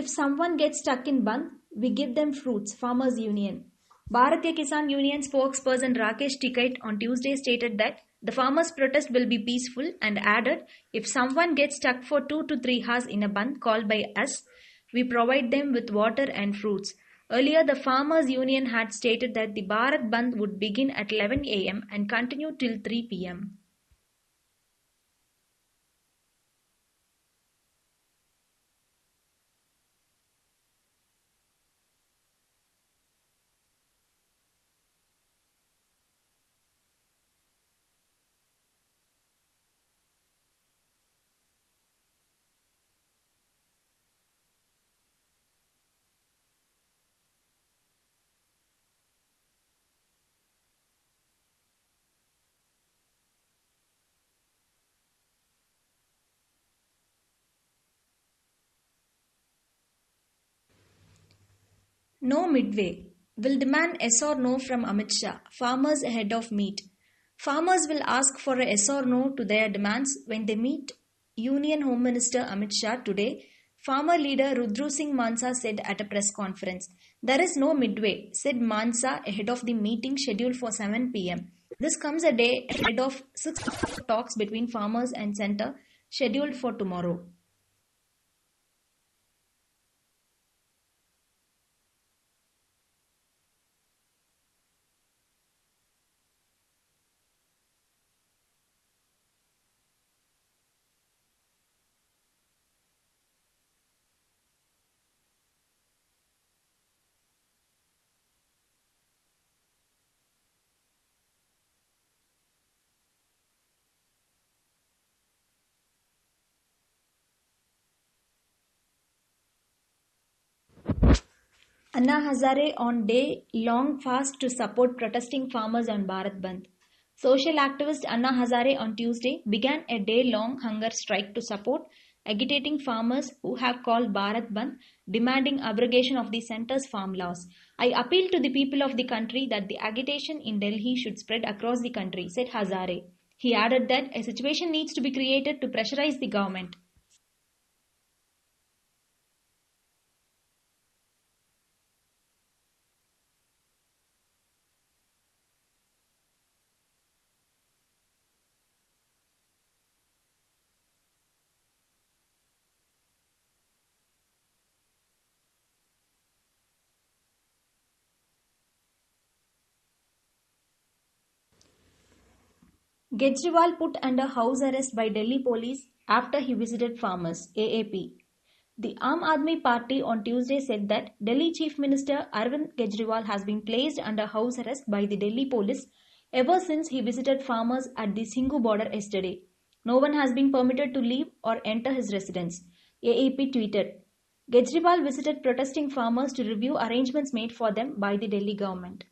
If someone gets stuck in Bandh, we give them fruits, Farmers Union. Bharatiya Kisan Union spokesperson Rakesh Tikait on Tuesday stated that the farmers' protest will be peaceful and added, if someone gets stuck for 2 to 3 hours in a bandh called by us, we provide them with water and fruits. Earlier, the Farmers Union had stated that the Bharat Bandh would begin at 11 am and continue till 3 pm. No midway. Will demand yes or no from Amit Shah. Farmers ahead of meet. Farmers will ask for a yes or no to their demands when they meet Union Home Minister Amit Shah today. Farmer leader Ruldu Singh Mansa said at a press conference. There is no midway, said Mansa ahead of the meeting scheduled for 7 pm. This comes a day ahead of six talks between farmers and centre scheduled for tomorrow. Anna Hazare on day long fast to support protesting farmers on Bharat Bandh. Social activist Anna Hazare on Tuesday began a day long hunger strike to support agitating farmers who have called Bharat Bandh demanding abrogation of the centre's farm laws. I appeal to the people of the country that the agitation in Delhi should spread across the country, said Hazare. He added that a situation needs to be created to pressurize the government. Kejriwal put under house arrest by Delhi police after he visited farmers, AAP. The Aam Aadmi Party on Tuesday said that Delhi Chief Minister Arvind Kejriwal has been placed under house arrest by the Delhi police ever since he visited farmers at the Singhu border yesterday. No one has been permitted to leave or enter his residence, AAP tweeted. Kejriwal visited protesting farmers to review arrangements made for them by the Delhi government.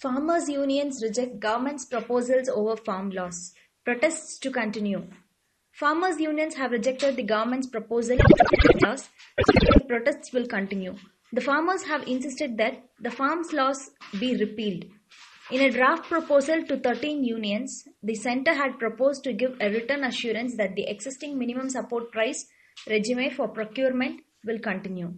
Farmers' unions reject government's proposals over farm laws. Protests to continue. Farmers' unions have rejected the government's proposal laws. Protests will continue. The farmers have insisted that the farms laws be repealed. In a draft proposal to 13 unions, the centre had proposed to give a written assurance that the existing minimum support price regime for procurement will continue.